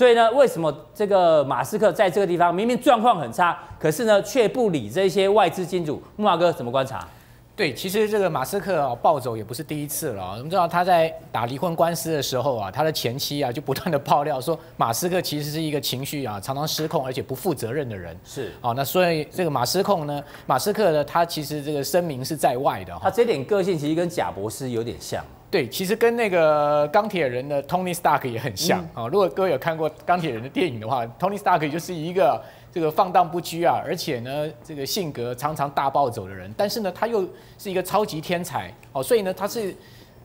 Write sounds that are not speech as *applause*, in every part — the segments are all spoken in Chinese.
所以呢，为什么这个马斯克在这个地方明明状况很差，可是呢却不理这些外资金主？木马哥怎么观察？对，其实这个马斯克啊暴走也不是第一次了。我们知道他在打离婚官司的时候啊，他的前妻啊就不断的爆料说，马斯克其实是一个情绪啊常常失控而且不负责任的人。是哦，那所以这个马斯控呢，马斯克呢，他其实这个声明是在外的。他这点个性其实跟贾博士有点像。对，其实跟那个钢铁人的 Tony Stark 也很像啊。如果各位有看过钢铁人的电影的话，Tony Stark 就是一个。这个放荡不羁啊，而且呢，这个性格常常大暴走的人，但是呢，他又是一个超级天才哦，所以呢，他是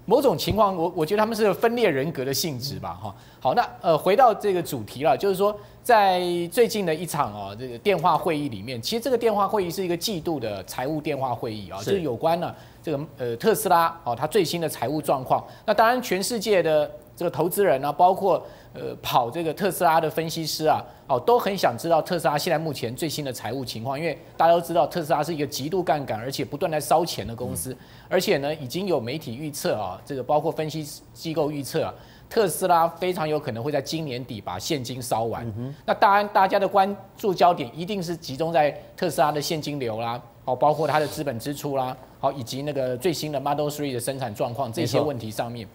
某种情况，我我觉得他们是分裂人格的性质吧，哈。好，那呃，回到这个主题了，就是说，在最近的一场哦，这个电话会议里面，其实这个电话会议是一个季度的财务电话会议啊，就是有关了这个呃特斯拉哦，它最新的财务状况。那当然，全世界的这个投资人呢，包括。呃，跑这个特斯拉的分析师啊，哦，都很想知道特斯拉现在目前最新的财务情况，因为大家都知道特斯拉是一个极度杠杆，而且不断在烧钱的公司，而且呢，已经有媒体预测啊，这个包括分析机构预测啊，特斯拉非常有可能会在今年底把现金烧完。那当然，大家的关注焦点一定是集中在特斯拉的现金流啦，哦，包括它的资本支出啦，好，以及那个最新的 Model Three 的生产状况这些问题上面。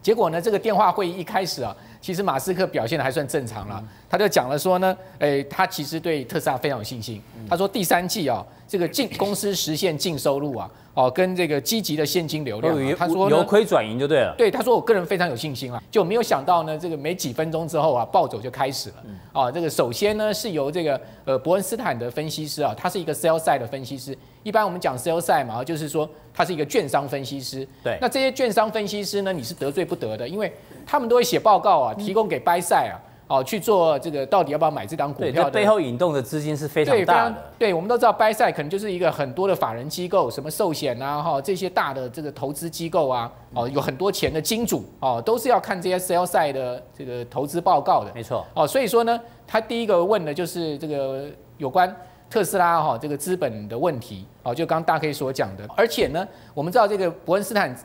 结果呢，这个电话会议一开始啊。其实马斯克表现的还算正常了，他就讲了说呢，诶，他其实对特斯拉非常有信心。他说第三季啊，这个净公司实现净收入啊，哦，跟这个积极的现金流量，他说由亏转盈就对了。对，他说我个人非常有信心啊，就没有想到呢，这个没几分钟之后啊，暴走就开始了。啊，这个首先呢是由这个呃伯恩斯坦的分析师啊，他是一个 sell side 的分析师。一般我们讲 sell side 嘛，就是说他是一个券商分析师。对，那这些券商分析师呢，你是得罪不得的，因为。他们都会写报告啊，提供给掰赛啊，哦去做这个到底要不要买这张股票的背后引动的资金是非常大的。对，我们都知道掰赛可能就是一个很多的法人机构，什么寿险啊，哈这些大的这个投资机构啊，哦有很多钱的金主哦，都是要看这些 sell 赛的这个投资报告的。没错。哦，所以说呢，他第一个问的就是这个有关特斯拉哈这个资本的问题。哦，就刚大 K 所讲的，而且呢，我们知道这个伯恩斯坦。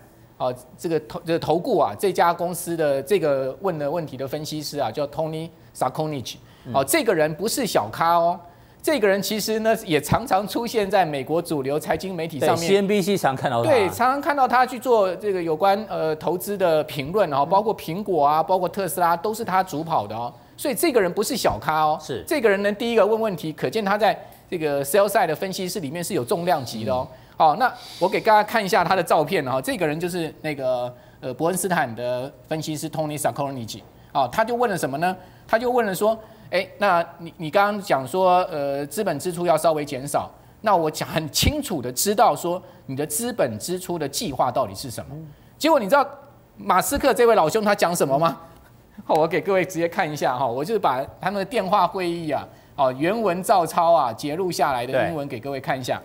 哦，这个投这个投顾啊，这家公司的这个问的问题的分析师啊，叫 Tony s a k o n i c 哦，这个人不是小咖哦，这个人其实呢也常常出现在美国主流财经媒体上面，CNBC 常看到他。对，常常看到他去做这个有关呃投资的评论哦，包括苹果啊，包括特斯拉都是他主跑的哦，所以这个人不是小咖哦。是，这个人呢第一个问问题，可见他在这个 sell side 的分析师里面是有重量级的哦。好，那我给大家看一下他的照片哈，这个人就是那个呃伯恩斯坦的分析师 Tony s a k o n i c 啊，他就问了什么呢？他就问了说，哎，那你你刚刚讲说呃资本支出要稍微减少，那我讲很清楚的知道说你的资本支出的计划到底是什么？结果你知道马斯克这位老兄他讲什么吗？*laughs* 好，我给各位直接看一下哈，我就是把他们的电话会议啊，哦原文照抄啊截录下来的英文给各位看一下。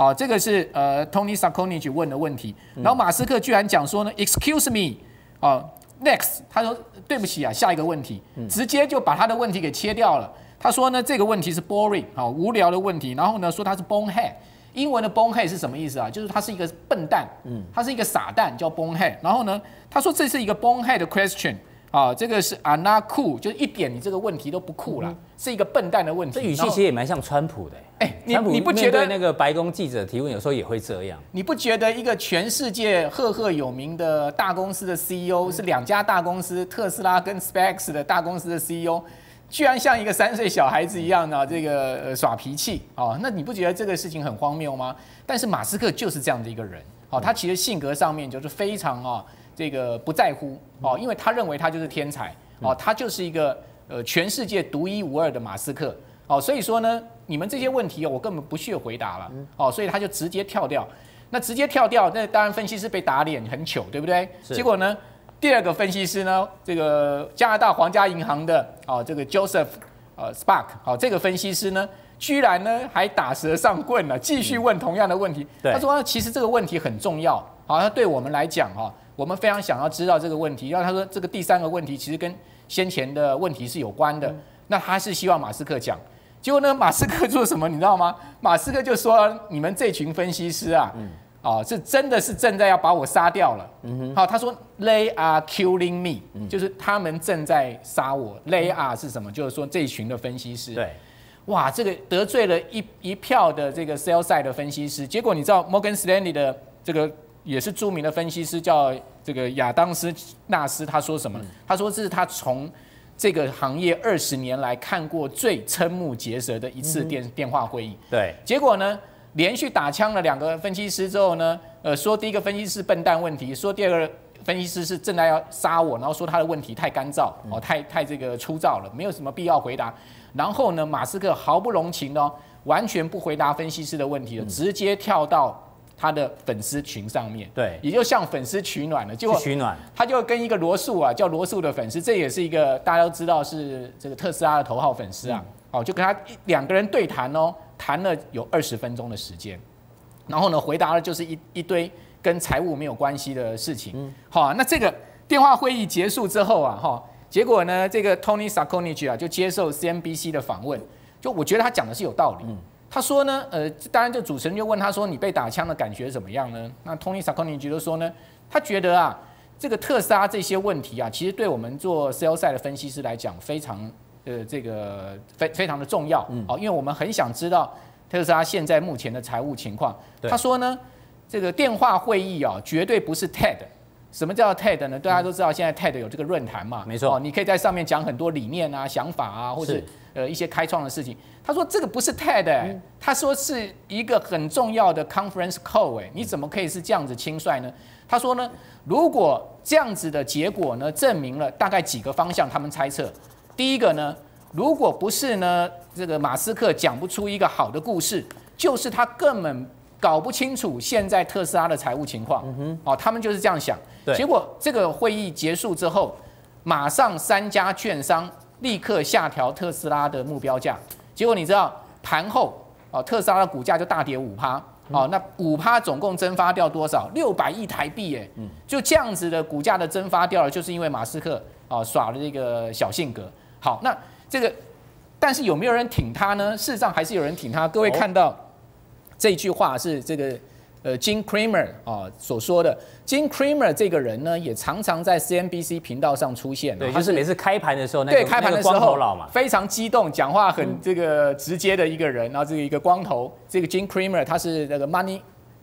哦，这个是呃，Tony s a k o n i c 问的问题，然后马斯克居然讲说呢，Excuse me，哦，Next，他说对不起啊，下一个问题，直接就把他的问题给切掉了。他说呢，这个问题是 boring，好无聊的问题，然后呢说他是 bonehead，英文的 bonehead 是什么意思啊？就是他是一个笨蛋，嗯，他是一个傻蛋，叫 bonehead。然后呢，他说这是一个 bonehead 的 question。啊，这个是啊那酷就是一点你这个问题都不酷了，是一个笨蛋的问题。这语气其实也蛮像川普的。哎，你你不觉得那个白宫记者提问有时候也会这样？你不觉得一个全世界赫赫有名的大公司的 CEO 是两家大公司特斯拉跟 SpaceX 的大公司的 CEO，居然像一个三岁小孩子一样的这个耍脾气？哦，那你不觉得这个事情很荒谬吗？但是马斯克就是这样的一个人。哦，他其实性格上面就是非常啊。这个不在乎哦，因为他认为他就是天才哦，他就是一个呃全世界独一无二的马斯克哦，所以说呢，你们这些问题我根本不屑回答了哦，所以他就直接跳掉。那直接跳掉，那当然分析师被打脸很糗，对不对？结果呢，第二个分析师呢，这个加拿大皇家银行的哦，这个 Joseph 呃 Spark 哦，这个分析师呢，居然呢还打蛇上棍了，继续问同样的问题。他说其实这个问题很重要，好，像对我们来讲哈。我们非常想要知道这个问题，然后他说这个第三个问题其实跟先前的问题是有关的，那他是希望马斯克讲，结果呢，马斯克做什么你知道吗？马斯克就说你们这群分析师啊，哦，是真的是正在要把我杀掉了。嗯哼，好，他说 They are killing me，、就是他们正在杀我。They are 是什么？就是说这一群的分析师。对，哇，这个得罪了一一票的这个 sell side 的分析师，结果你知道 Morgan Stanley 的这个也是著名的分析师叫这个亚当斯纳斯，他说什么？他说这是他从这个行业二十年来看过最瞠目结舌的一次电、电话会议。对，结果呢，连续打枪了两个分析师之后呢，呃，说第一个分析师笨蛋问题，说第二个分析师是正在要杀我，然后说他的问题太干燥哦，太太这个粗糙了，没有什么必要回答。然后呢，马斯克毫不容情的、哦，完全不回答分析师的问题了，直接跳到他的粉丝群上面，对。也就向粉丝取暖了。结果取暖，他就跟一个罗素啊，叫罗素的粉丝，这也是一个大家都知道是这个特斯拉的头号粉丝啊，哦，就跟他一两个人对谈哦，谈了有二十分钟的时间，然后呢，回答的就是一一堆跟财务没有关系的事情。好、啊，那这个电话会议结束之后啊，哈、结果呢，这个 Tony s a c o n i c 啊就接受 CNBC 的访问，就我觉得他讲的是有道理。他说呢，呃，当然，就主持人就问他说：“你被打枪的感觉怎么样呢？”那 Tony s a k o n i c 就说呢，他觉得啊，这个特斯拉这些问题啊，其实对我们做 sales side 的分析师来讲，非常呃这个非非常的重要。哦，因为我们很想知道特斯拉现在目前的财务情况。他说呢，这个电话会议啊，绝对不是 TED。什么叫 TED 呢？大家都知道，现在 TED 有这个论坛嘛，没错。哦你可以在上面讲很多理念啊、想法啊，或者是。呃一些开创的事情。他说这个不是 TED，、欸他说是一个很重要的 conference call，哎、你怎么可以是这样子轻率呢？他说呢，如果这样子的结果呢，证明了大概几个方向，他们猜测，第一个呢，如果不是呢，这个马斯克讲不出一个好的故事，就是他根本搞不清楚现在特斯拉的财务情况。哦，他们就是这样想。对结果这个会议结束之后，马上三家券商立刻下调特斯拉的目标价。结果你知道盘后哦，特斯拉的股价就大跌五趴。哦，那五趴总共蒸发掉多少？六百亿台币耶！就这样子的股价的蒸发掉了，就是因为马斯克啊耍了这个小性格。好，那这个但是有没有人挺他呢？事实上还是有人挺他。各位哦看到这句话是这个呃 Jim Cramer 啊所说的。Jim Cramer 这个人呢，也常常在 CNBC 频道上出现。对，就是每次开盘的时候，那对个那个光开盘的时候头佬嘛，非常激动，讲话很这个直接的一个人，然后这个一个光头，这个 Jim Cramer 他是那个 Money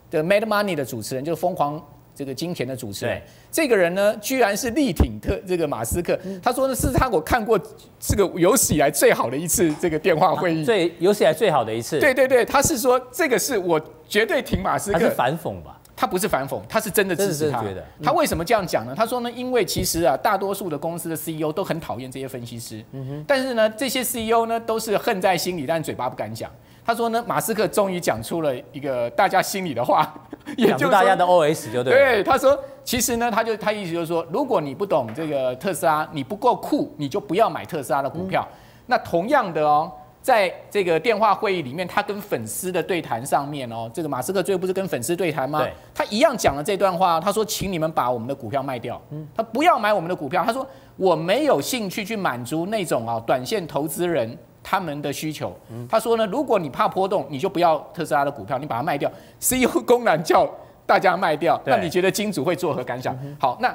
的 Mad Money 的主持人，就是疯狂这个金钱的主持人对。这个人呢，居然是力挺特这个马斯克，他说呢是他我看过这个有史以来最好的一次这个电话会议。最有史以来最好的一次，对对对，他是说这个是我绝对挺马斯他是克，反讽吧？他不是反讽，他是真的支持他。他为什么这样讲呢？他说呢，因为其实啊，大多数的公司的 CEO 都很讨厌这些分析师，嗯但是呢，这些 CEO 呢都是恨在心里，但嘴巴不敢讲。他说呢，马斯克终于讲出了一个大家心里的话，*laughs* 也讲就是说出大家的 OS 就对。对，他说，其实呢，他就他意思就是说，如果你不懂这个特斯拉，你不够酷，你就不要买特斯拉的股票。嗯那同样的哦，在这个电话会议里面，他跟粉丝的对谈上面哦，这个马斯克最后不是跟粉丝对谈吗？他一样讲了这段话，他说，请你们把我们的股票卖掉，嗯他不要买我们的股票。他说，我没有兴趣去满足那种啊短线投资人。他们的需求，他说呢，如果你怕波动，你就不要特斯拉的股票，你把它卖掉。CEO 公然叫大家卖掉，那你觉得金主会作何感想？好，那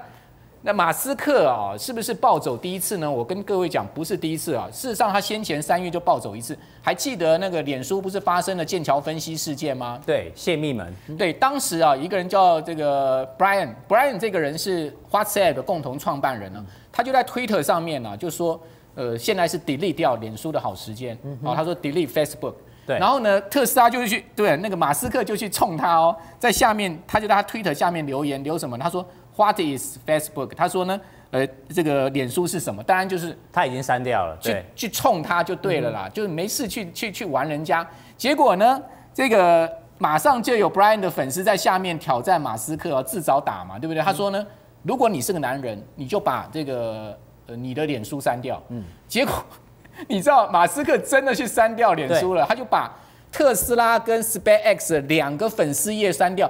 那马斯克啊，是不是暴走第一次呢？我跟各位讲，不是第一次啊。事实上，他先前三月就暴走一次。还记得那个脸书不是发生了剑桥分析事件吗？对，泄密门，对，当时啊，一个人叫这个 Brian，Brian 这个人是 WhatsApp 的共同创办人呢、他就在 Twitter 上面呢、啊，就说，呃，现在是 delete 掉脸书的好时间，啊，他说 delete Facebook。对然后呢，特斯拉就去对那个马斯克就去冲他哦，在下面他就在他 Twitter 下面留言留什么？他说 What is Facebook？他说呢，呃，这个脸书是什么？当然就是他已经删掉了。去，去冲他就对了啦，就是没事去去去玩人家。结果呢，这个马上就有 Brian 的粉丝在下面挑战马斯克哦，自找打嘛，对不对？他说呢，如果你是个男人，你就把这个呃你的脸书删掉。嗯，结果 *laughs* 你知道马斯克真的去删掉脸书了，他就把特斯拉跟 SpaceX 两个粉丝页删掉。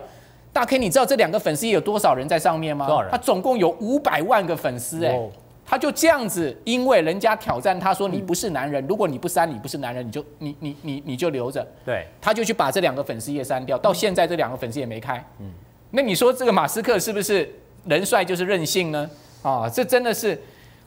大 K，你知道这两个粉丝页有多少人在上面吗？多少人他总共有五百万个粉丝哎、哦他就这样子，因为人家挑战他说你不是男人，如果你不删你不是男人，你就你你你你就留着，对，他就去把这两个粉丝页删掉，到现在这两个粉丝也没开。嗯，那你说这个马斯克是不是人帅就是任性呢？啊，这真的是。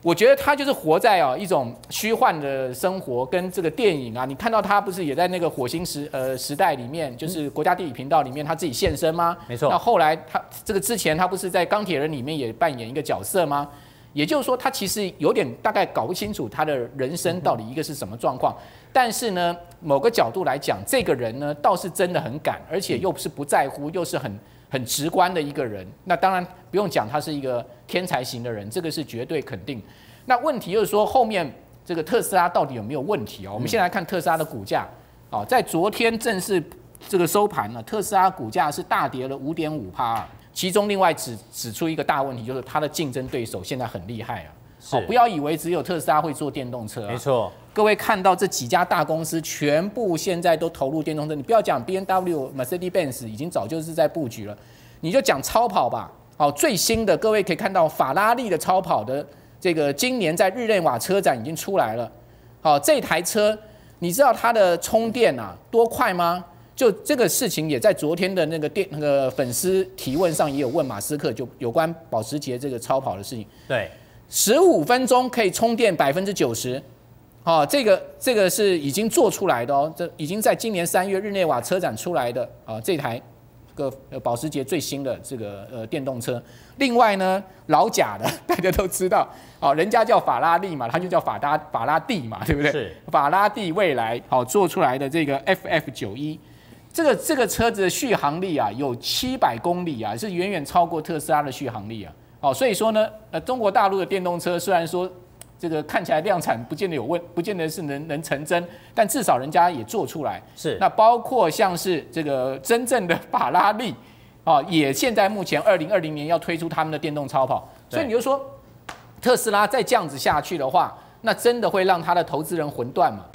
我觉得他就是活在啊一种虚幻的生活，跟这个电影啊，你看到他不是也在那个火星时呃时代里面，就是国家地理频道里面他自己现身吗？没错。那后来他这个之前他不是在钢铁人里面也扮演一个角色吗？也就是说他其实有点大概搞不清楚他的人生到底一个是什么状况。但是呢，某个角度来讲，这个人呢倒是真的很敢，而且又不是不在乎，又是很。很直观的一个人，那当然不用讲，他是一个天才型的人，这个是绝对肯定。那问题就是说，后面这个特斯拉到底有没有问题啊？我们先来看特斯拉的股价啊，在昨天正式这个收盘呢，特斯拉股价是大跌了五点五帕，其中另外指指出一个大问题，就是它的竞争对手现在很厉害啊。好，不要以为只有特斯拉会做电动车，没错。各位看到这几家大公司全部现在都投入电动车，你不要讲 B N W、Mercedes-Benz 已经早就是在布局了，你就讲超跑吧。好，最新的各位可以看到法拉利的超跑的这个今年在日内瓦车展已经出来了。好，这台车你知道它的充电啊多快吗？就这个事情也在昨天的那个电那个粉丝提问上也有问马斯克，就有关保时捷这个超跑的事情。对。十五分钟可以充电百分之九十，好，这个这个是已经做出来的哦，这已经在今年三月日内瓦车展出来的啊，这台个保时捷最新的这个呃电动车。另外呢，老贾的 *laughs* 大家都知道，哦，人家叫法拉利嘛，他就叫法拉法拉第嘛，对不对？是法拉第未来好做出来的这个 FF 九一，这个这个车子的续航力啊，有七百公里啊，是远远超过特斯拉的续航力啊。哦，所以说呢，呃，中国大陆的电动车虽然说这个看起来量产不见得有问，不见得是能能成真，但至少人家也做出来。是。那包括像是这个真正的法拉利，啊，也现在目前二零二零年要推出他们的电动超跑。所以你就说，特斯拉再这样子下去的话，那真的会让他的投资人魂断嘛？